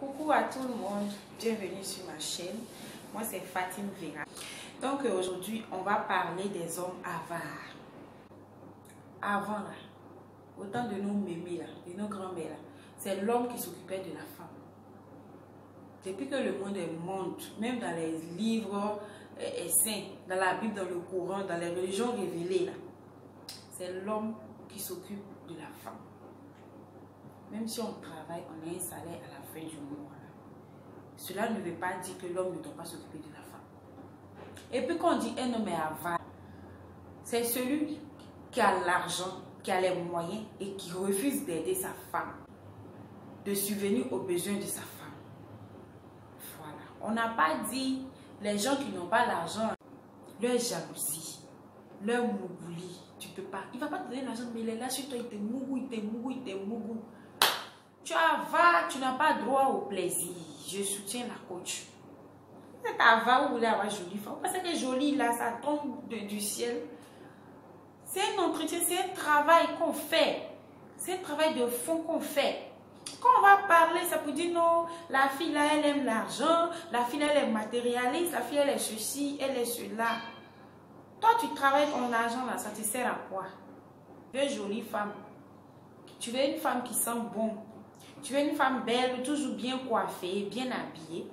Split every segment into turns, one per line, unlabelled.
Coucou à tout le monde, bienvenue sur ma chaîne. Moi c'est Fatine Vera. Donc aujourd'hui on va parler des hommes avares. Avant là, autant de nos mémés là, de nos grands-mères là, c'est l'homme qui s'occupait de la femme. Depuis que le monde est même dans les livres et saints, dans la Bible, dans le Coran, dans les religions révélées là, c'est l'homme qui s'occupe de la femme. Même si on travaille, on a un salaire à la fin du mois. Cela ne veut pas dire que l'homme ne doit pas s'occuper de la femme. Et puis quand on dit un homme est avare, c'est celui qui a l'argent, qui a les moyens et qui refuse d'aider sa femme, de subvenir aux besoins de sa femme. Voilà. On n'a pas dit les gens qui n'ont pas l'argent, leur jalousie, leur mougouli, tu peux pas. Il va pas te donner l'argent, mais il est là sur toi, il te mougou, il te mougou, il te mougou. Tu vas, tu n'as pas droit au plaisir. Je soutiens la coach. C'est va, vous voulez avoir jolie femme. Parce que jolie, là, ça tombe du ciel. C'est un entretien, c'est un travail qu'on fait. C'est un travail de fond qu'on fait. Quand on va parler, ça peut dire non, la fille là, elle aime l'argent, la fille là, elle est matérialiste, la fille elle est ceci, elle est cela. Toi, tu travailles ton argent là, ça te sert à quoi? Une jolie femme. Tu veux une femme qui sent bon. Tu veux une femme belle, toujours bien coiffée, bien habillée.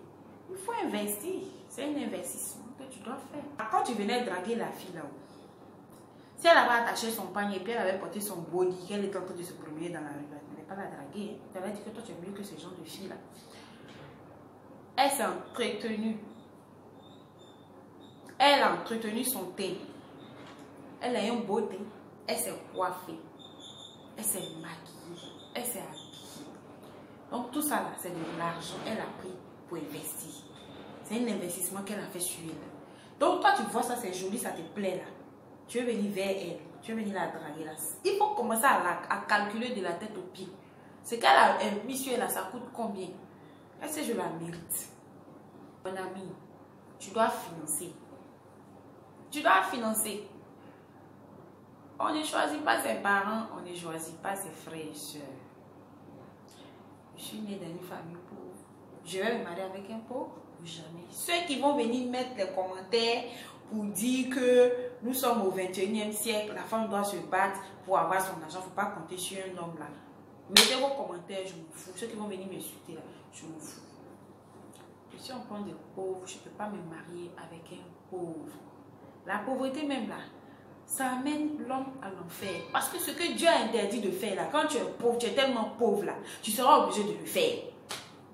Il faut investir. C'est un investissement que tu dois faire. Quand tu venais draguer la fille là-haut, si elle avait attaché son panier et puis elle avait porté son body, qu'elle était en train de se promener dans la rue, elle n'allait pas la draguer. Elle allait dire que toi tu es mieux que ce genre de fille là. Elle s'est entretenue. Elle a entretenu son thé. Elle a un beau thé. Elle s'est coiffée. Elle s'est maquillée. Elle s'est habillée. Tout ça là, c'est de l'argent qu'elle a pris pour investir. C'est un investissement qu'elle a fait sur elle. Donc toi tu vois ça, c'est joli, ça te plaît là. Tu veux venir vers elle. Tu veux venir la draguer là. Il faut commencer à, à calculer de la tête aux pieds. Ce qu'elle a mis sur elle là, ça coûte combien? Est-ce que je la mérite? Mon ami, tu dois financer. Tu dois financer. On ne choisit pas ses parents, on ne choisit pas ses frères et soeurs. Je suis née dans une famille pauvre. Je vais me marier avec un pauvre Jamais. Ceux qui vont venir mettre les commentaires pour dire que nous sommes au 21e siècle, la femme doit se battre pour avoir son argent, il ne faut pas compter sur un homme là. Mettez vos commentaires, je m'en fous. Ceux qui vont venir m'insulter là, je m'en fous. Je suis en point de pauvre, je ne peux pas me marier avec un pauvre. La pauvreté même là, ça amène l'homme à l'enfer. Parce que ce que Dieu a interdit de faire là, quand tu es pauvre, tu es tellement pauvre là, tu seras obligé de le faire.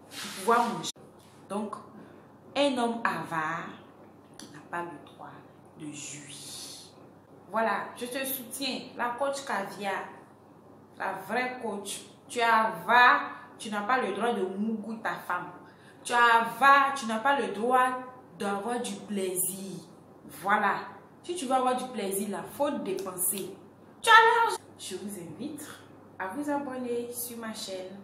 Pour pouvoir manger. Donc, un homme avare n'a pas le droit de jouir. Voilà, je te soutiens. La coach caviar, la vraie coach. Tu es avare, tu n'as pas le droit de mougou ta femme. Tu es avare, tu n'as pas le droit d'avoir du plaisir. Voilà. Si tu veux avoir du plaisir, il faut dépenser. L'argent. Je vous invite à vous abonner sur ma chaîne